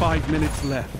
Five minutes left.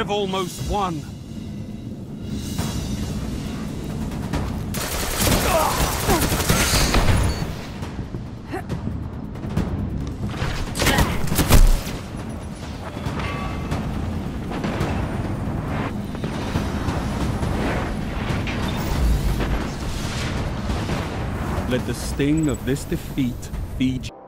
They've almost won. Let the sting of this defeat feed you.